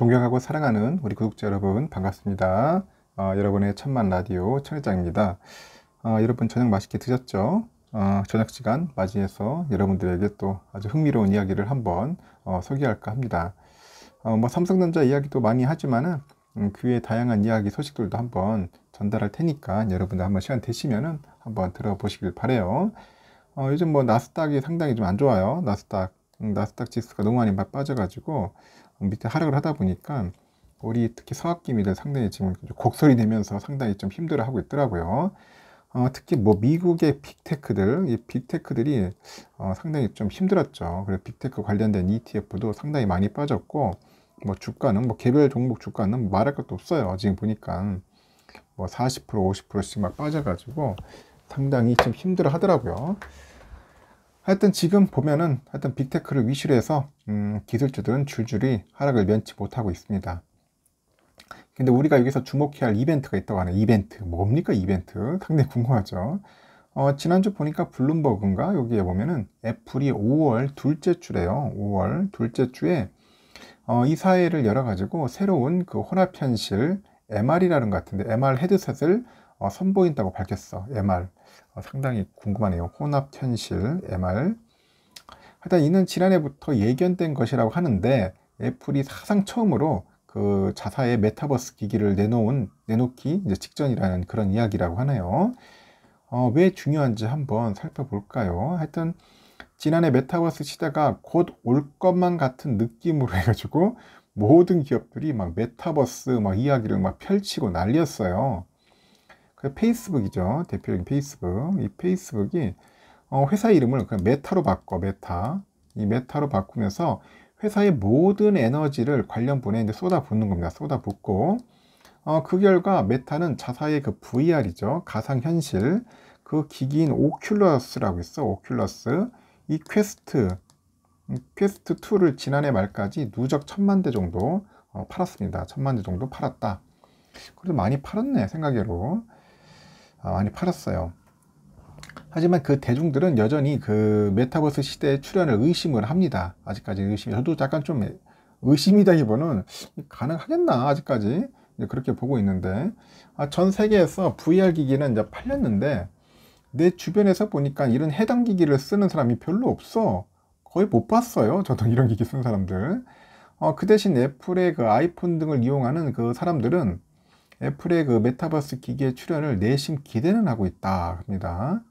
존경하고 사랑하는 우리 구독자 여러분 반갑습니다. 어, 여러분의 천만 라디오 천혜장입니다. 어, 여러분 저녁 맛있게 드셨죠? 어, 저녁 시간 맞이해서 여러분들에게 또 아주 흥미로운 이야기를 한번 어, 소개할까 합니다. 어, 뭐 삼성전자 이야기도 많이 하지만은 음, 그 외에 다양한 이야기 소식들도 한번 전달할 테니까 여러분들 한번 시간 되시면은 한번 들어보시길 바래요. 어, 요즘 뭐 나스닥이 상당히 좀 안 좋아요. 나스닥 음, 나스닥 지수가 너무 많이 빠져가지고 밑에 하락을 하다 보니까 우리 특히 서학기미들 상당히 지금 곡소리 내면서 상당히 좀 힘들어하고 있더라고요. 어, 특히 뭐 미국의 빅테크들, 이 빅테크들이 어, 상당히 좀 힘들었죠. 그래서 빅테크 관련된 ETF도 상당히 많이 빠졌고, 뭐 주가는 뭐 개별 종목 주가는 말할 것도 없어요. 지금 보니까 뭐 40% 50%씩 막 빠져가지고 상당히 좀 힘들어 하더라고요. 하여튼 지금 보면은 하여튼 빅테크를 위시로 해서 음, 기술주들은 줄줄이 하락을 면치 못하고 있습니다. 근데 우리가 여기서 주목해야 할 이벤트가 있다고 하네. 이벤트. 뭡니까 이벤트? 상당히 궁금하죠. 어, 지난주 보니까 블룸버그인가 여기에 보면은 애플이 5월 둘째 주래요. 5월 둘째 주에 어, 이 사회를 열어가지고 새로운 그 혼합 현실 MR이라는 것 같은데 MR 헤드셋을 어, 선보인다고 밝혔어. MR. 어, 상당히 궁금하네요. 혼합 현실 MR. 하여튼 이는 지난해부터 예견된 것이라고 하는데 애플이 사상 처음으로 그 자사의 메타버스 기기를 내놓은 내놓기 이제 직전이라는 그런 이야기라고 하네요. 어, 왜 중요한지 한번 살펴볼까요? 하여튼 지난해 메타버스 시대가 곧 올 것만 같은 느낌으로 해가지고 모든 기업들이 막 메타버스 막 이야기를 막 펼치고 난리였어요. 그 페이스북이죠. 대표적인 페이스북. 이 페이스북이 어, 회사 이름을 그냥 메타로 바꿔, 메타. 이 메타로 바꾸면서 회사의 모든 에너지를 관련 부문에 이제 쏟아붓는 겁니다. 쏟아붓고, 어, 그 결과 메타는 자사의 그 VR이죠. 가상현실. 그 기기인 오큘러스라고 있어. 오큘러스. 이 퀘스트, 퀘스트 2를 지난해 말까지 누적 천만 대 정도 어, 팔았습니다. 천만 대 정도 팔았다. 그래도 많이 팔았네, 생각외로. 아, 많이 팔았어요. 하지만 그 대중들은 여전히 그 메타버스 시대의 출현을 의심을 합니다. 아직까지 의심. 저도 약간 좀 의심이다기보는 가능하겠나 아직까지 그렇게 보고 있는데 아, 전 세계에서 VR 기기는 이제 팔렸는데 내 주변에서 보니까 이런 해당 기기를 쓰는 사람이 별로 없어. 거의 못 봤어요. 저도 이런 기기 쓰는 사람들. 어, 그 대신 애플의 그 아이폰 등을 이용하는 그 사람들은 애플의 그 메타버스 기기의 출현을 내심 기대는 하고 있다 합니다.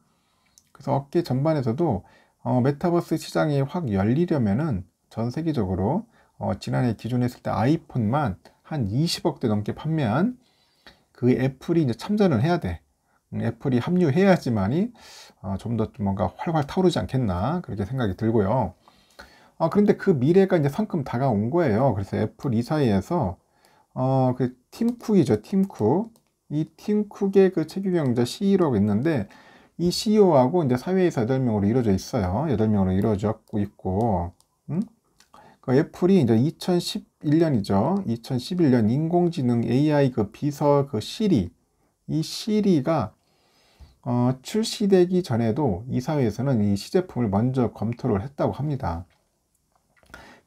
그래서 업계 전반에서도 어, 메타버스 시장이 확 열리려면은 전 세계적으로 어, 지난해 기존에 했을 때 아이폰만 한 20억 대 넘게 판매한 그 애플이 이제 참전을 해야 돼. 음, 애플이 합류해야지만이 어, 좀더 뭔가 활활 타오르지 않겠나 그렇게 생각이 들고요. 어, 그런데 그 미래가 이제 성큼 다가온 거예요. 그래서 애플 이사회에서 어, 그 팀쿡이죠, 팀쿡. 이 팀쿡의 그 최고경영자 CEO라고 있는데, 이 CEO하고 이제 이사회에서 8명으로 이루어져 있어요. 8명으로 이루어져 있고, 음? 그 애플이 이제 2011년이죠. 2011년 인공지능 AI 그 비서 그 시리, 이 시리가 어, 출시되기 전에도 이 사회에서는 이 시제품을 먼저 검토를 했다고 합니다.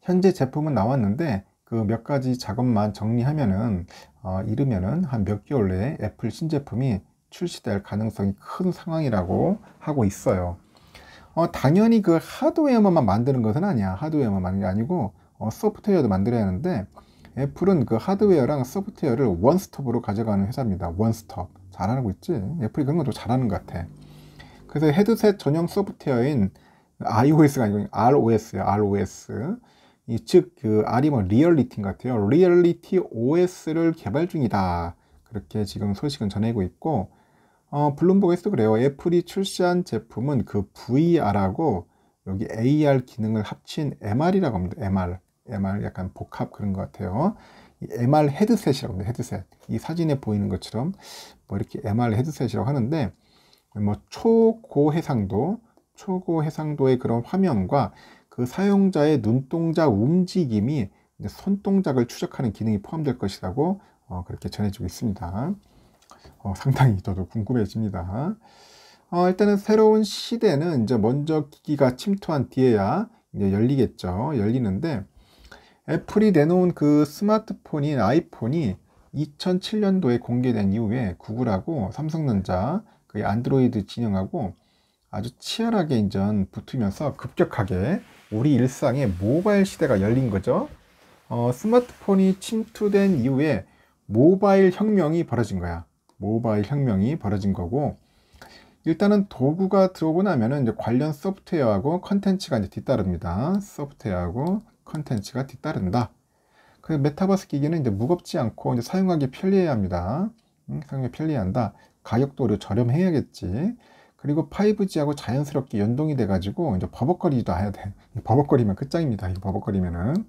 현재 제품은 나왔는데 그 몇 가지 작업만 정리하면은 어, 이르면은 한 몇 개월 내에 애플 신제품이 출시될 가능성이 큰 상황이라고 하고 있어요. 어, 당연히 그 하드웨어만 만드는 것은 아니야. 하드웨어만 만드는 게 아니고 어, 소프트웨어도 만들어야 하는데 애플은 그 하드웨어랑 소프트웨어를 원스톱으로 가져가는 회사입니다. 원스톱. 잘하고 있지? 애플이 그런 것도 잘하는 것 같아. 그래서 헤드셋 전용 소프트웨어인 iOS가 아니고 ROS요. ROS. 이 즉 그 R이 뭐 리얼리티 같아요. 리얼리티 OS를 개발 중이다. 그렇게 지금 소식은 전하고 있고 어, 블룸버그에서도 그래요. 애플이 출시한 제품은 그 VR하고 여기 AR 기능을 합친 MR이라고 합니다. MR. MR 약간 복합 그런 것 같아요. 이 MR 헤드셋이라고 합니다. 헤드셋. 이 사진에 보이는 것처럼 뭐 이렇게 MR 헤드셋이라고 하는데 뭐 초고 해상도, 초고 해상도의 그런 화면과 그 사용자의 눈동자 움직임이 손동작을 추적하는 기능이 포함될 것이라고 어, 그렇게 전해지고 있습니다. 어, 상당히 저도 궁금해집니다. 어, 일단은 새로운 시대는 이제 먼저 기기가 침투한 뒤에야 이제 열리겠죠. 열리는데 애플이 내놓은 그 스마트폰인 아이폰이 2007년도에 공개된 이후에 구글하고 삼성전자 그 안드로이드 진영하고 아주 치열하게 일전 붙으면서 급격하게 우리 일상의 모바일 시대가 열린 거죠. 어, 스마트폰이 침투된 이후에 모바일 혁명이 벌어진 거야. 모바일 혁명이 벌어진 거고 일단은 도구가 들어오고 나면은 이제 관련 소프트웨어하고 컨텐츠가 이제 뒤따릅니다. 소프트웨어하고 컨텐츠가 뒤따른다. 그 메타버스 기기는 이제 무겁지 않고 이제 사용하기 편리해야 합니다. 응? 사용하기 편리한다. 가격도 오히려 저렴해야겠지. 그리고 5G하고 자연스럽게 연동이 돼가지고 이제 버벅거리지도 않아야 돼. 버벅거리면 끝장입니다. 이 버벅거리면은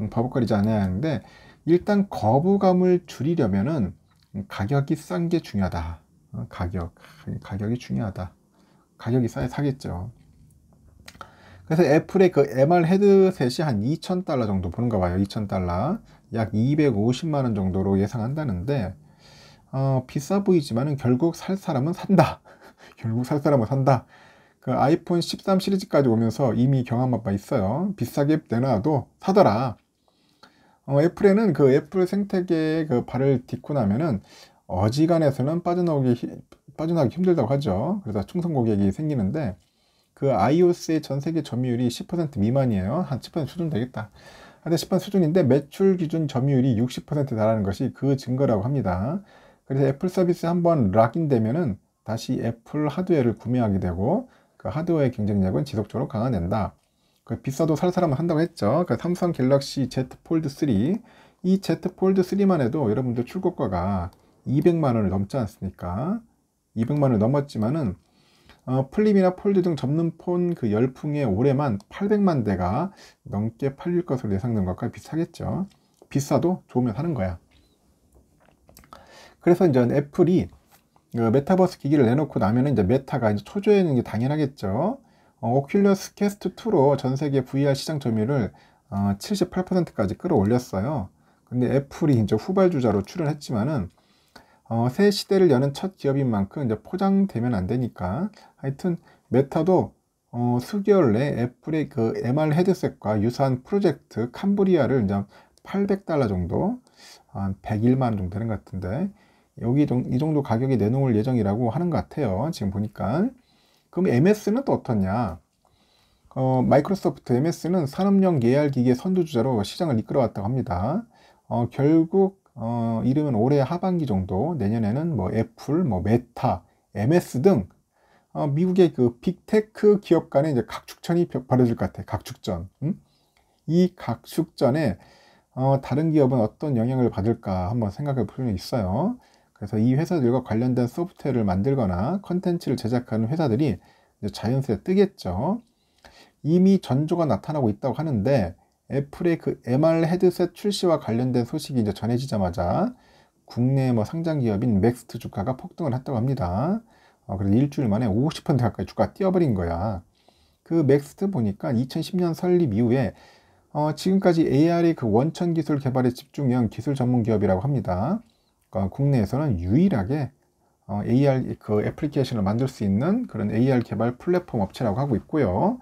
음, 버벅거리지 않아야 하는데 일단 거부감을 줄이려면은 가격이 싼 게 중요하다. 어, 가격, 가격이 중요하다. 가격이 싸야 사겠죠. 그래서 애플의 그 MR 헤드셋이 한 2,000달러 정도 보는가 봐요. 2,000달러. 약 250만원 정도로 예상한다는데, 어, 비싸 보이지만은 결국 살 사람은 산다. 결국 살 사람은 산다. 그 아이폰 13 시리즈까지 오면서 이미 경험한 바 있어요. 비싸게 내놔도 사더라. 어, 애플에는 그 애플 생태계에 그 발을 딛고 나면은 어지간해서는 빠져나오기, 빠져나오기 힘들다고 하죠. 그래서 충성 고객이 생기는데 그 iOS의 전 세계 점유율이 10% 미만이에요. 한 10% 수준 되겠다. 하여튼 10% 수준인데 매출 기준 점유율이 60% 달하는 것이 그 증거라고 합니다. 그래서 애플 서비스 한번 lock-in 되면은 다시 애플 하드웨어를 구매하게 되고 그 하드웨어의 경쟁력은 지속적으로 강화된다. 그 비싸도 살 사람은 한다고 했죠. 그 삼성 갤럭시 Z 폴드 3. 이 Z 폴드 3만 해도 여러분들 출고가가 200만 원을 넘지 않습니까? 200만 원을 넘었지만은 어, 플립이나 폴드 등 접는 폰 그 열풍에 올해만 800만 대가 넘게 팔릴 것으로 예상된 것과 비슷하겠죠. 비싸도 좋으면 사는 거야. 그래서 이제 애플이 그 메타버스 기기를 내놓고 나면은 이제 메타가 이제 초조해지는 게 당연하겠죠. 어, 오큘러스 퀘스트 2로 전 세계 VR 시장 점유율을 어, 78%까지 끌어올렸어요. 근데 애플이 이제 후발주자로 출현했지만은 어, 새 시대를 여는 첫 기업인 만큼 이제 포장되면 안 되니까 하여튼 메타도 어, 수개월 내 애플의 그 MR 헤드셋과 유사한 프로젝트 캄브리아를 이제 800달러 정도 한 101만 원 정도 되는 것 같은데 여기 이 정도 가격에 내놓을 예정이라고 하는 것 같아요. 지금 보니까 그럼 MS는 또 어떻냐? 어, 마이크로소프트 MS는 산업용 AR 기기 선두주자로 시장을 이끌어왔다고 합니다. 어, 결국 어, 이르면 올해 하반기 정도 내년에는 뭐 애플, 뭐 메타, MS 등 어, 미국의 그 빅테크 기업 간의 이제 각축전이 벌어질 것 같아. 각축전. 음? 이 각축전에 어, 다른 기업은 어떤 영향을 받을까 한번 생각해 볼 필요는 있어요. 그래서 이 회사들과 관련된 소프트웨어를 만들거나 컨텐츠를 제작하는 회사들이 자연스레 뜨겠죠. 이미 전조가 나타나고 있다고 하는데 애플의 그 MR 헤드셋 출시와 관련된 소식이 이제 전해지자마자 국내 뭐 상장 기업인 맥스트 주가가 폭등을 했다고 합니다. 어, 그래서 일주일 만에 50% 가까이 주가 뛰어버린 거야. 그 맥스트 보니까 2010년 설립 이후에 어, 지금까지 AR의 그 원천 기술 개발에 집중한 기술 전문 기업이라고 합니다. 어, 국내에서는 유일하게 어, AR 그 애플리케이션을 만들 수 있는 그런 AR 개발 플랫폼 업체라고 하고 있고요.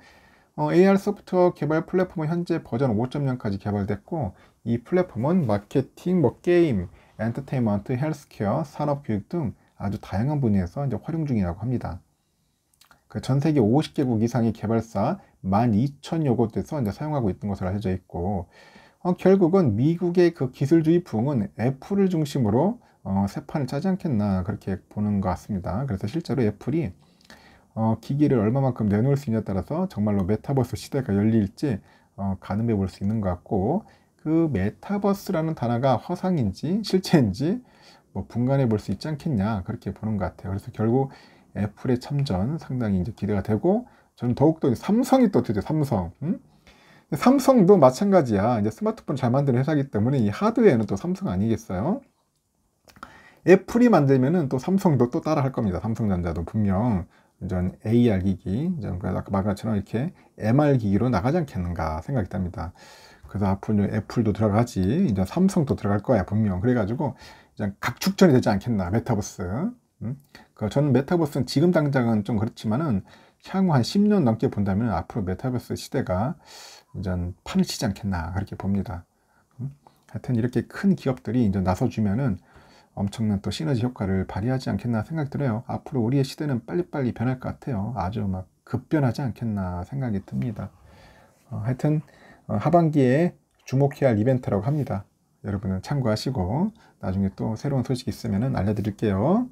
어, AR 소프트웨어 개발 플랫폼은 현재 버전 5.0까지 개발됐고 이 플랫폼은 마케팅, 뭐 게임, 엔터테인먼트, 헬스케어, 산업교육 등 아주 다양한 분야에서 이제 활용 중이라고 합니다. 그 전 세계 50개국 이상의 개발사 12,000여 곳에서 이제 사용하고 있는 것으로 알려져 있고 어, 결국은 미국의 그 기술주의 부흥은 애플을 중심으로 어, 새 판을 짜지 않겠나 그렇게 보는 것 같습니다. 그래서 실제로 애플이 어, 기기를 얼마만큼 내놓을 수 있냐에 따라서 정말로 메타버스 시대가 열릴지 어, 가늠해 볼 수 있는 것 같고 그 메타버스라는 단어가 허상인지 실체인지 뭐 분간해 볼 수 있지 않겠냐 그렇게 보는 것 같아요. 그래서 결국 애플의 참전 상당히 이제 기대가 되고 저는 더욱더 삼성이 또 드디어 삼성 음? 삼성도 마찬가지야. 이제 스마트폰 잘 만드는 회사이기 때문에 이 하드웨어는 또 삼성 아니겠어요? 애플이 만들면은 또 삼성도 또 따라 할 겁니다. 삼성전자도 분명 이전 AR 기기, 이전 아까 말한 것처럼 이렇게 MR 기기로 나가지 않겠는가 생각이 듭니다. 그래서 앞으로 애플도 들어가지, 이제 삼성도 들어갈 거야 분명. 그래가지고 이제 각축전이 되지 않겠나 메타버스. 음? 그 저는 메타버스는 지금 당장은 좀 그렇지만은 향후 한 10년 넘게 본다면 앞으로 메타버스 시대가 이제 판을 치지 않겠나 그렇게 봅니다. 음? 하여튼 이렇게 큰 기업들이 이제 나서주면은 엄청난 또 시너지 효과를 발휘하지 않겠나 생각이 들어요. 앞으로 우리의 시대는 빨리빨리 변할 것 같아요. 아주 막 급변하지 않겠나 생각이 듭니다. 어, 하여튼 어, 하반기에 주목해야 할 이벤트라고 합니다. 여러분은 참고하시고 나중에 또 새로운 소식 있으면 알려드릴게요.